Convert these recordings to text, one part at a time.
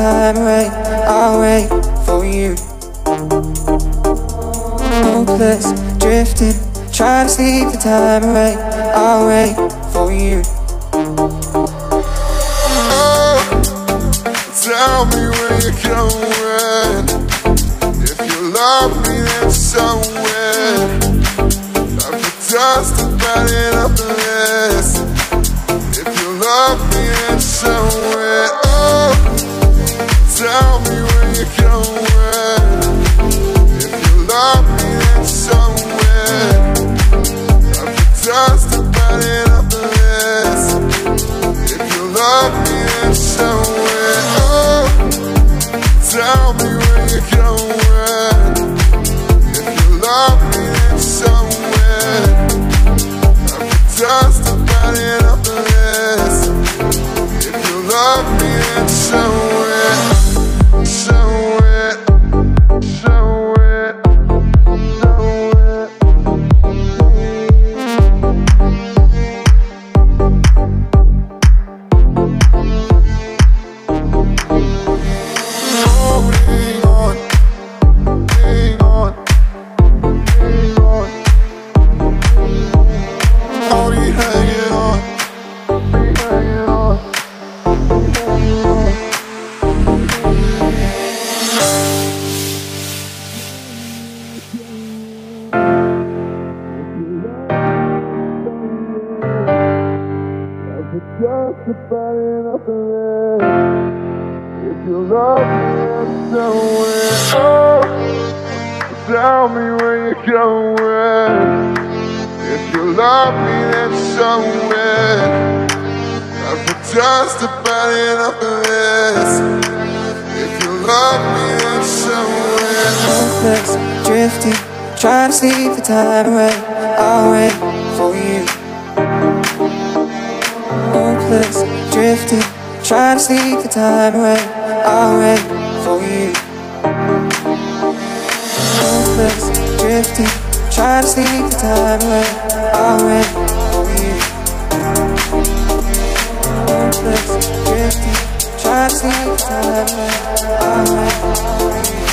time away, I'll wait for you. Hopeless, drifting, trying to sleep the time just about enough of it. If you love me, somewhere. Oh, tell me where you're going. If you love me, then somewhere. just about enough of this. If you love me, then show it. Hopeless, drifting, trying to sleep the time away. I'll wait for you. Hopeless, drifting, trying to sleep the time away. I'll wait for you. Hopeless, drifting, trying to sleep the time away. I'll wait for you. Hopeless, drifting, trying to sleep the time away. I'll wait for you.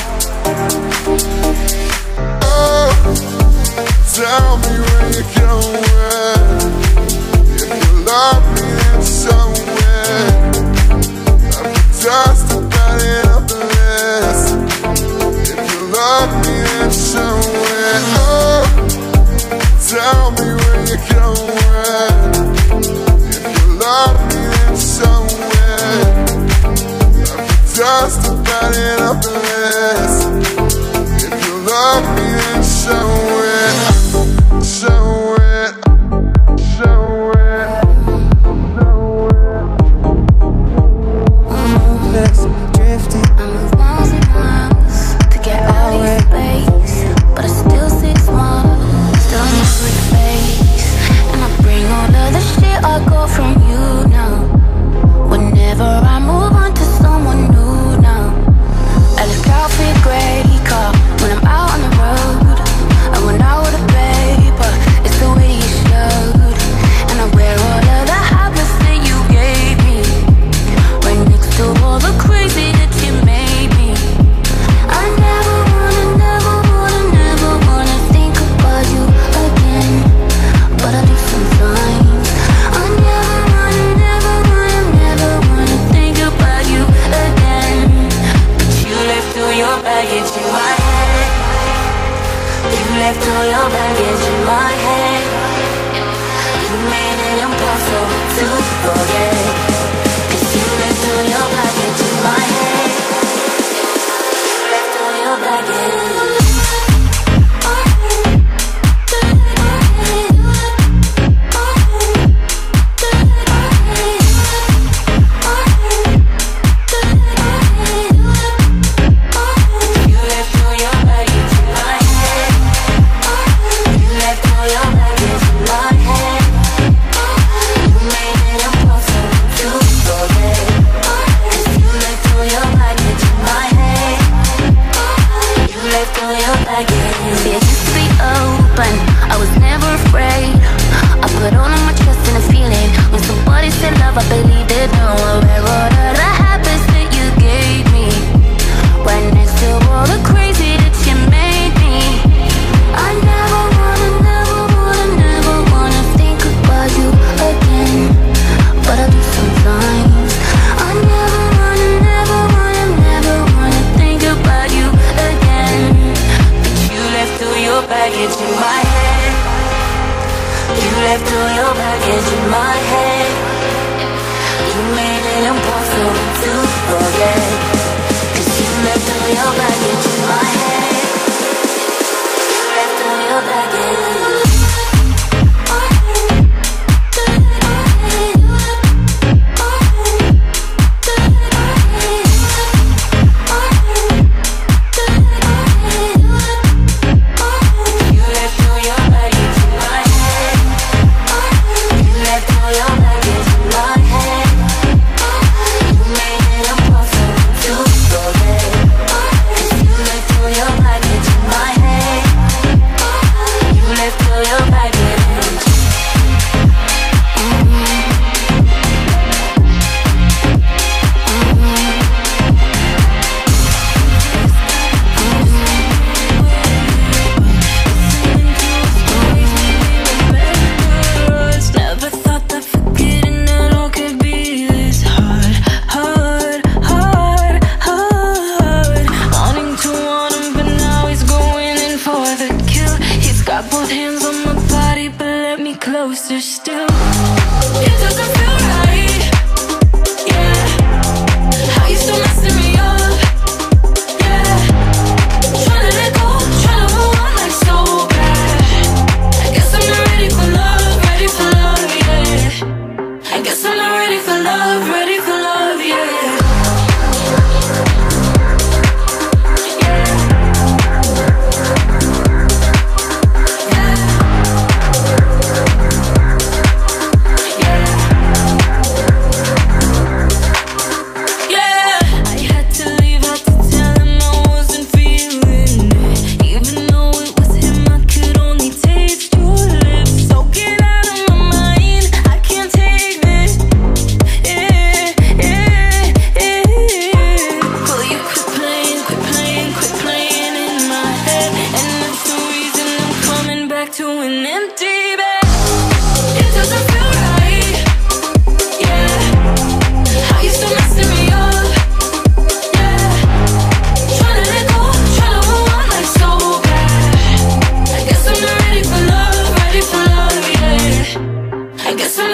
Tell me where you're going. If you love me, just about it. Where you're going. If you love me, all the crazy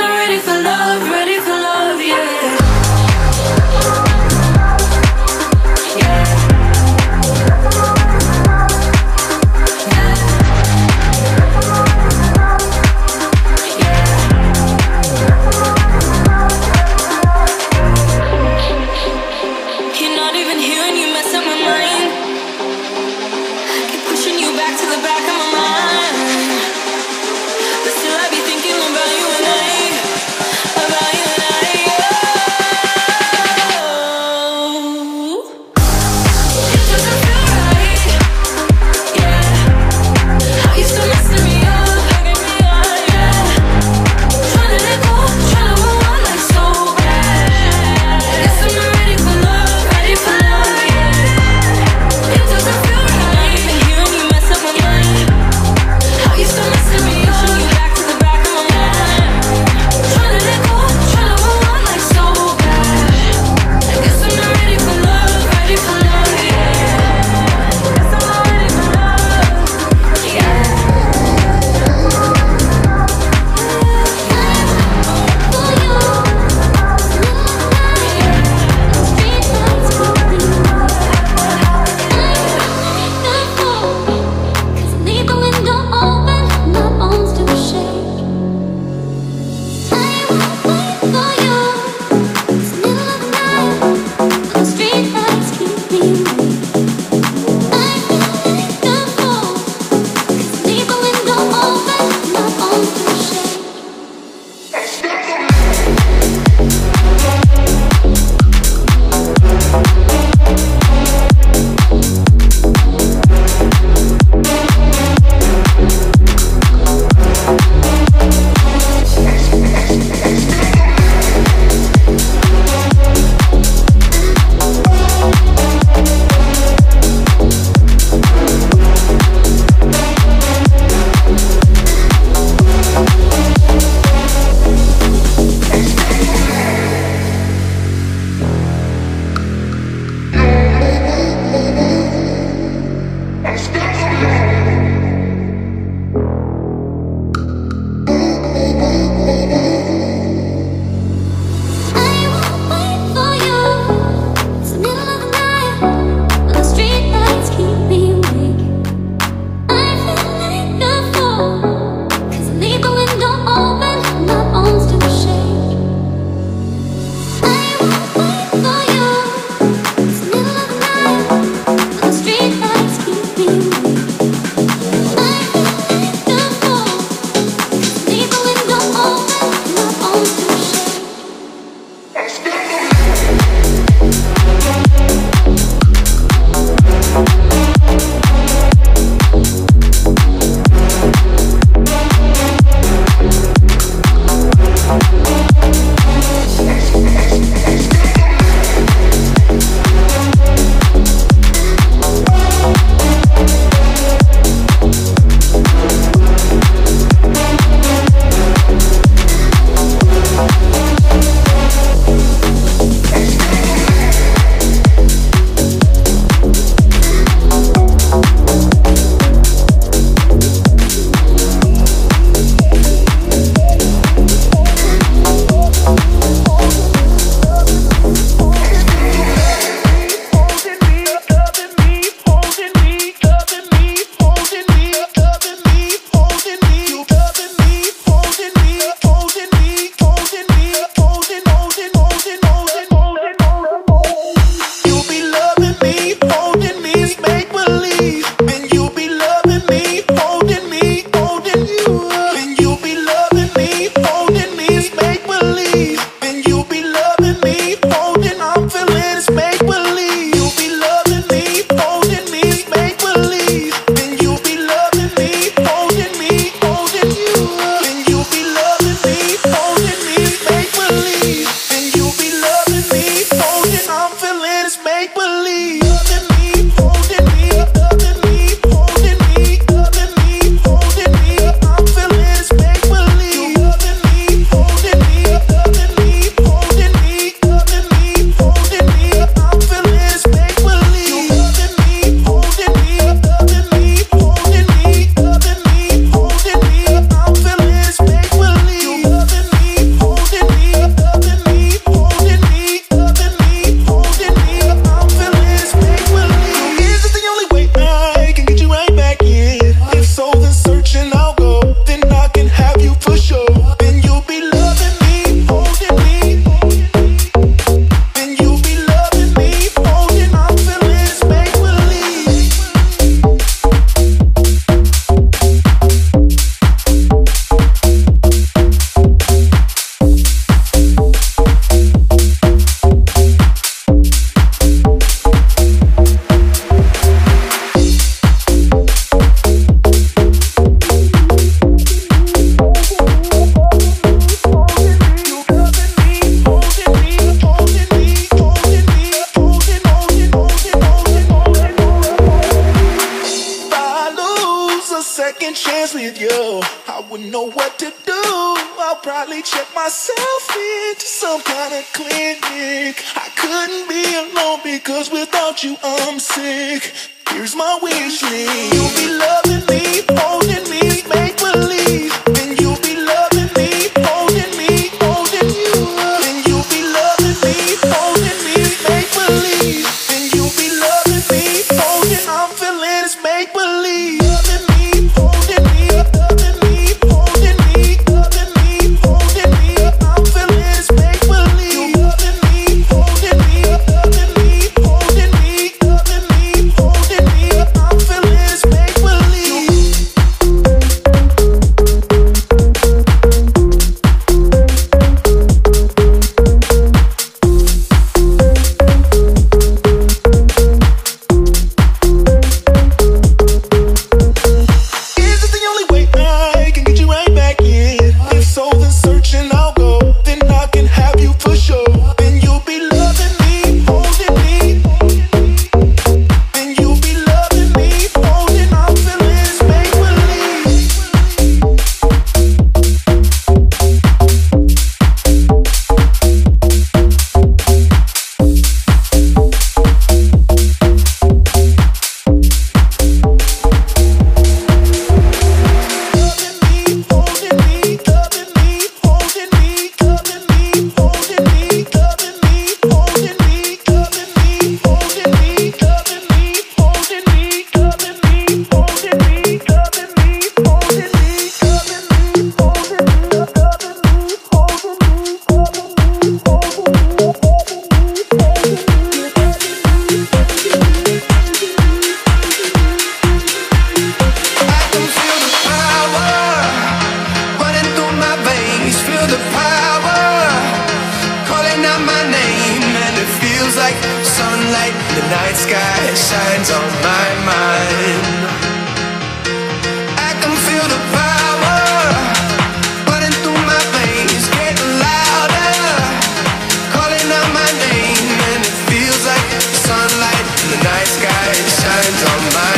ready for love, ready for I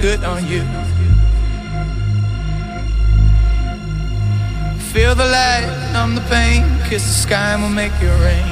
good on you. Feel the light, numb the pain, kiss the sky and we'll make it rain.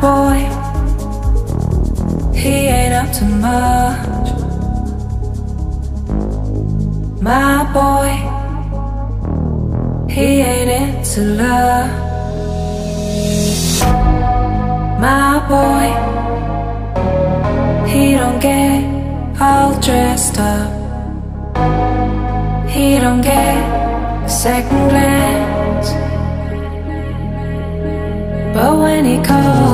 Boy, he ain't up to much. My boy, he ain't into love. My boy, he don't get all dressed up. He don't get a second glance. But when he calls,